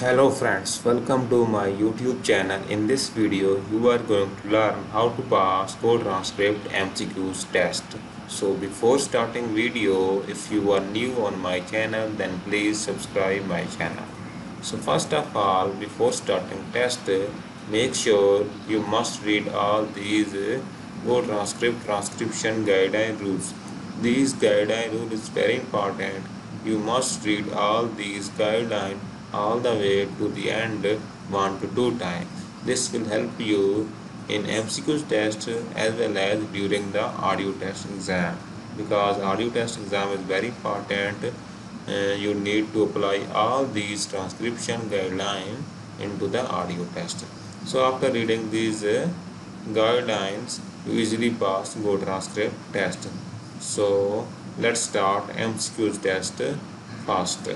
Hello friends, welcome to my YouTube channel. In this video, you are going to learn how to pass Go transcript MCQs test. So before starting video, if you are new on my channel, then please subscribe my channel. So first of all, before starting test, make sure you must read all these Go transcript transcription guideline rules. These guideline rules is very important. You must read all these guidelines all the way to the end one to two times. This will help you in MCQ test as well as during the audio test exam because audio test exam is very important. Uh, you need to apply all these transcription guidelines into the audio test. So after reading these uh, guidelines, you easily pass go transcript test. So let's start MCQ test first.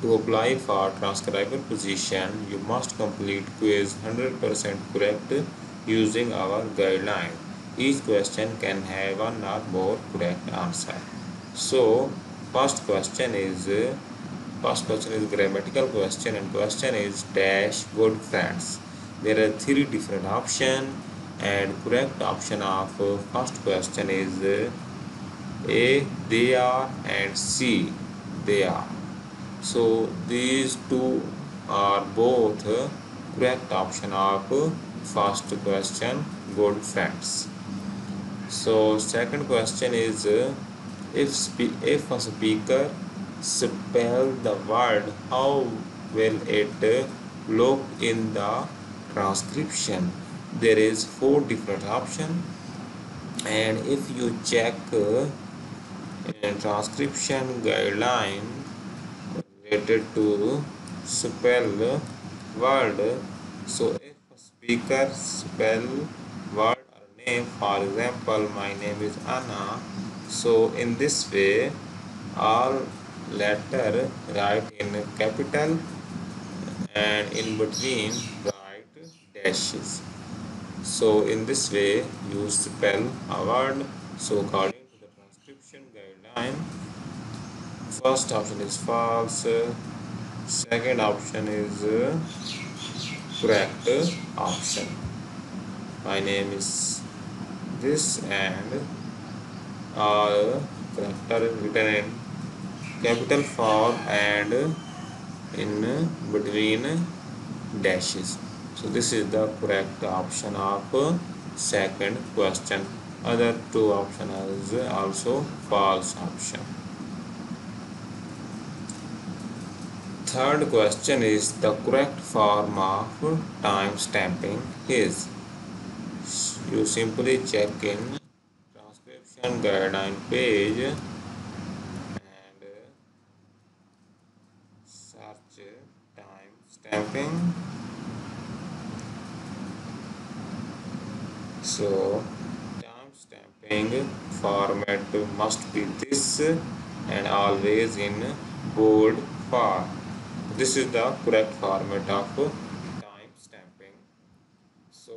To apply for transcriber position, you must complete quiz 100% correct using our guideline. Each question can have one or more correct answer. So, first question is first question is grammatical question and question is dash good friends. There are three different options and correct option of first question is A they are and C they are so these two are both correct option of first question good friends so second question is if if a speaker spell the word how will it look in the transcription? There is four different option. And if you check uh, in transcription guideline related to spell word. So if speaker spell word or name for example my name is Anna so in this way all letter write in capital and in between write dashes. So in this way you spell a word. So according to the transcription guideline first option is false. Second option is correct option. My name is this and all character written in capital form and in between dashes. So this is the correct option of second question. Other two options is also false option third question is the correct form of time stamping is. You simply check in transcription guideline page and search time stamping. So time stamping format must be this and always in bold font this is the correct format of time stamping so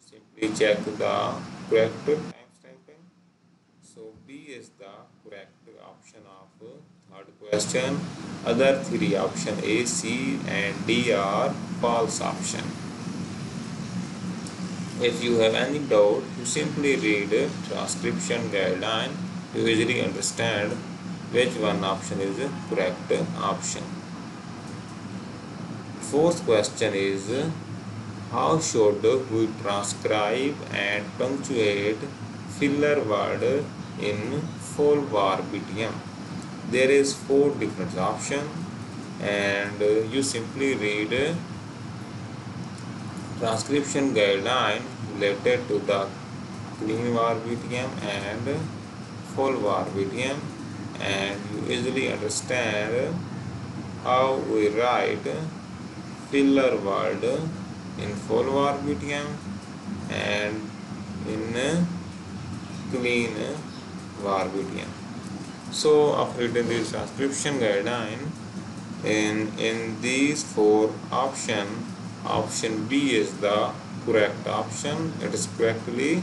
simply check the correct time stamping so b is the correct option of third question. Other three option a c and d are false option. If you have any doubt you simply read transcription guideline. To easily understand which one option is correct option Fourth question is how should we transcribe and punctuate filler word in full verbatim? There is four different options and you simply read transcription guideline related to the clean verbatim and full verbatim and you easily understand how we write filler word in full verbatim and in clean verbatim. So after reading this transcription guideline in in these four option option B is the correct option it is correctly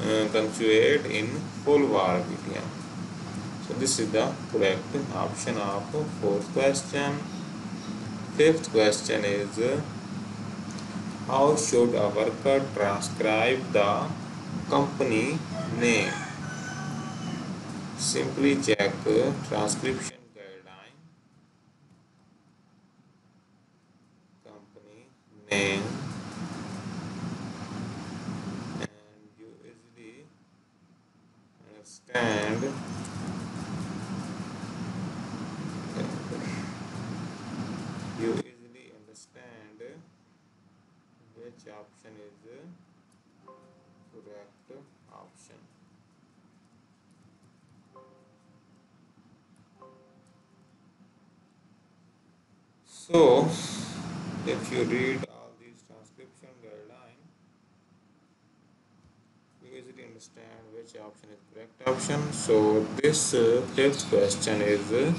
uh, punctuate in full verbatim So this is the correct option of fourth question. Fifth question is how should a worker transcribe the company name? Simply check transcription guideline, company name, and you easily understand you easily understand which option is the correct option. So, if you read all these transcription guideline, you easily understand which option is correct option. So, this uh, fifth question is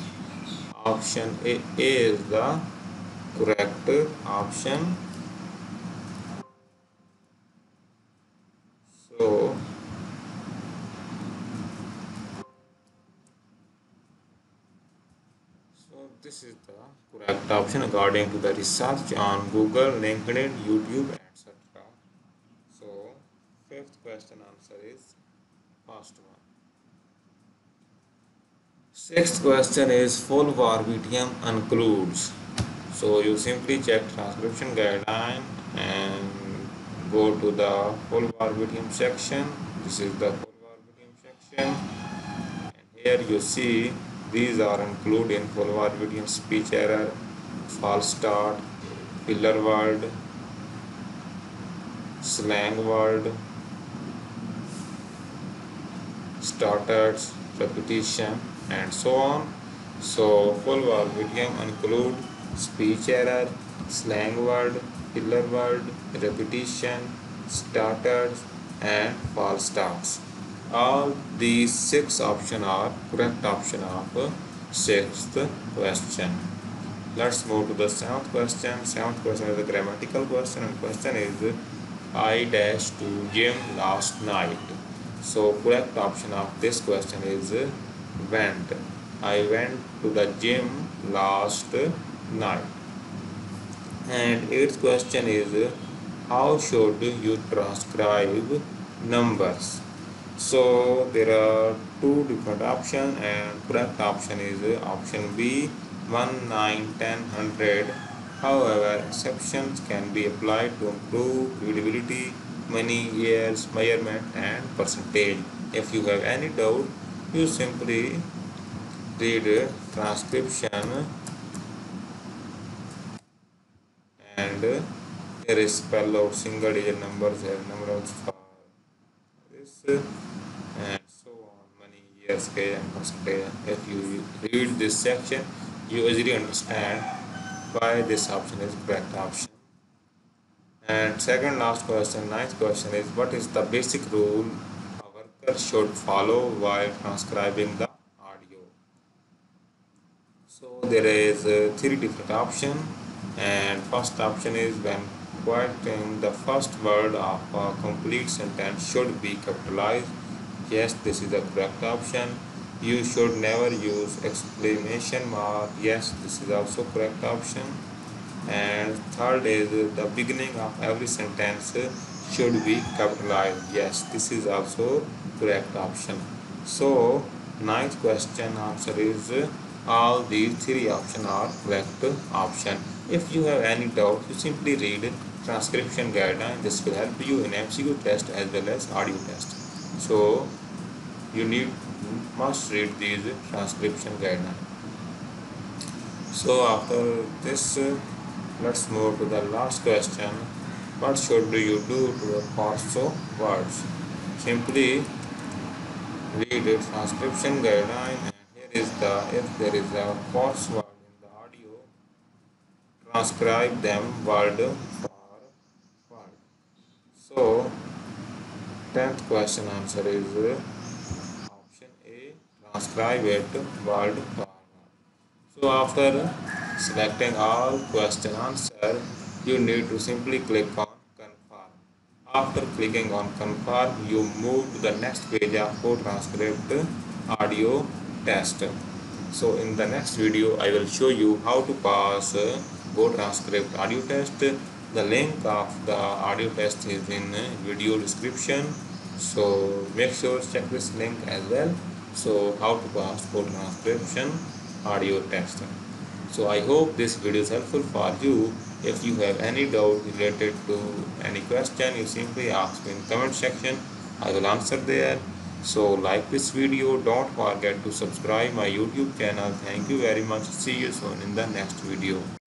option A, A is the correct option. So, so this is the correct option according to the research on Google, LinkedIn, YouTube, etc. So, fifth question answer is first one. Sixth question is full verbatim includes. So you simply check transcription guideline and go to the full verbatim section. This is the full verbatim section. And here you see these are included in verbatim speech error, false start, filler word, slang word, starters, repetition and so on. So verbatim include speech error, slang word, filler word, repetition, starters and false starts. All these six options are correct option of sixth question. Let's move to the seventh question. Seventh question is a grammatical question and question is I dash to gym last night. So correct option of this question is went. I went to the gym last night. And eighth question is how should you transcribe numbers? So there are two different options and correct option is option B 1, 9, 10, 100. However, exceptions can be applied to improve readability, many years, measurement and percentage. If you have any doubt, you simply read transcription and here is spell out single digit numbers here number of this and and if you read this section you easily understand why this option is correct option. And second last question ninth question is what is the basic rule a worker should follow while transcribing the audio? So there is uh, three different options and first option is when quoting the first word of a complete sentence should be capitalized yes this is the correct option. You should never use exclamation mark. Yes this is also correct option. And third is the beginning of every sentence should be capitalized. Yes this is also correct option. So ninth question answer is all these three options are correct option. If you have any doubt, you simply read transcription guideline. This will help you in MCQ test as well as audio test. So you need must read these transcription guideline. So after this, uh, let's move to the last question. What should you do to the parse words? Simply read the transcription guideline and here is the if there is a parse word in the audio transcribe them word for word. So, 10th question answer is transcribe it word for word. So, after selecting all question answer, you need to simply click on confirm. After clicking on confirm, you move to the next page of Go transcript audio test so in the next video I will show you how to pass Go transcript audio test the link of the audio test is in video description so make sure check this link as well so how to pass Go transcription audio test. So I hope this video is helpful for you. If you have any doubt related to any question you simply ask me in comment section. I will answer there. So like this video. Don't forget to subscribe my youtube channel. Thank you very much. See you soon in the next video